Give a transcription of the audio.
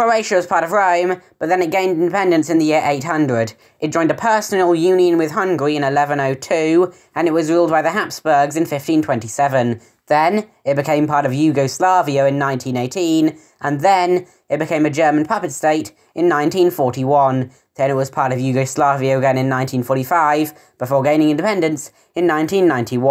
Croatia was part of Rome, but then it gained independence in the year 800. It joined a personal union with Hungary in 1102, and it was ruled by the Habsburgs in 1527. Then, it became part of Yugoslavia in 1918, and then, it became a German puppet state in 1941. Then it was part of Yugoslavia again in 1945, before gaining independence in 1991.